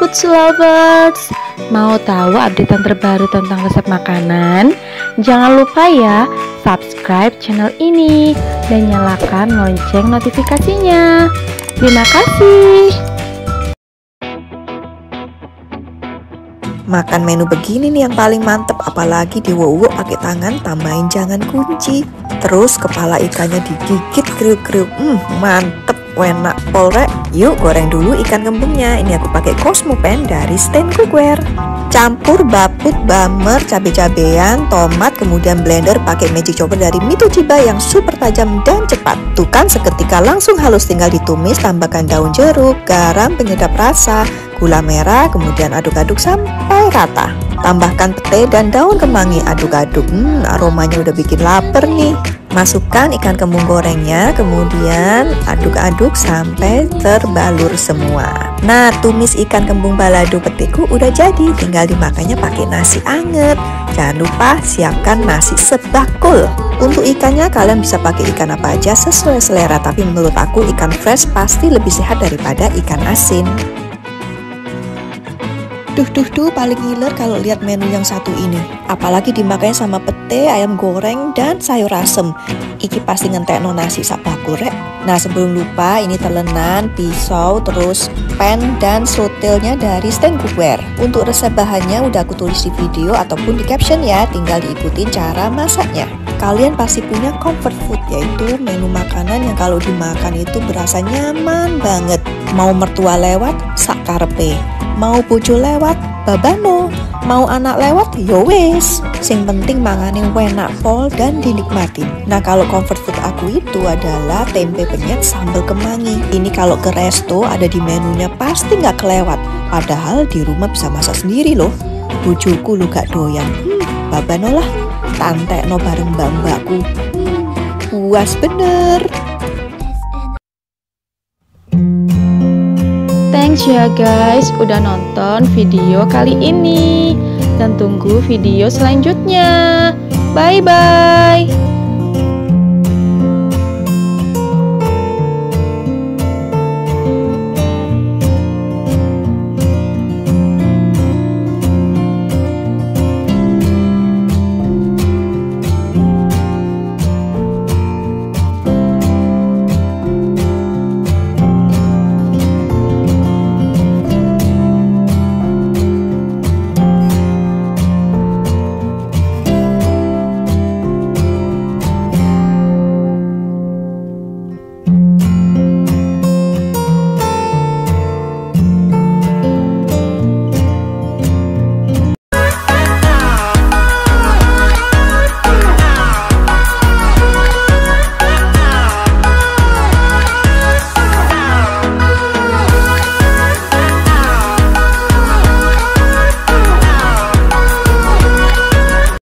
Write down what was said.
Food lovers Mau tahu update terbaru tentang resep makanan? Jangan lupa ya subscribe channel ini Dan nyalakan lonceng notifikasinya. Terima kasih. Makan menu begini nih yang paling mantep Apalagi di wowo pakai tangan tambahin jangan kunci. Terus kepala ikannya digigit kriuk-kriuk. Hmm mantep enak polrek Yuk goreng dulu ikan kembungnya Ini aku pakai Cosmo Pen dari Stand Cookware Campur baput, bamer, cabai-cabean, tomat, kemudian blender pakai magic chopper dari Mitochiba yang super tajam dan cepat. Tuh kan seketika langsung halus tinggal ditumis, tambahkan daun jeruk, garam, penyedap rasa, gula merah, kemudian aduk-aduk sampai rata. Tambahkan pete dan daun kemangi, aduk-aduk. Hmm, aromanya udah bikin lapar nih. Masukkan ikan kembung gorengnya, kemudian aduk-aduk sampai terbalur semua. Nah, tumis ikan kembung balado petiku udah jadi, tinggal dimakannya pakai nasi anget. Jangan lupa siapkan nasi sebakul. Untuk ikannya kalian bisa pakai ikan apa aja sesuai selera, tapi menurut aku ikan fresh pasti lebih sehat daripada ikan asin. Duh duh duh paling ngiler kalau lihat menu yang satu ini. Apalagi dimakannya sama pete, ayam goreng, dan sayur asem. Iki pasti ngentek nasi sak bakul rek. Nah sebelum lupa ini telenan, pisau, terus pen dan sotilnya dari cookware. Untuk resep bahannya udah aku tulis di video ataupun di caption ya Tinggal diikutin cara masaknya. Kalian pasti punya comfort food yaitu menu makanan yang kalau dimakan itu berasa nyaman banget. Mau mertua lewat, sak mau bojo lewat babano. Mau anak lewat yo ya wes sing penting mangane enak pol dan dinikmatin nah kalau comfort food aku itu adalah tempe penyet sambal kemangi. Ini kalau ke resto ada di menunya pasti nggak kelewat. Padahal di rumah bisa masak sendiri loh. Bojoku lu gak doyan. Hmm, babano lah tante no bareng mbak-mbakku. Hmm, puas bener Thanks ya guys. Udah nonton video kali ini. Dan tunggu video selanjutnya. Bye bye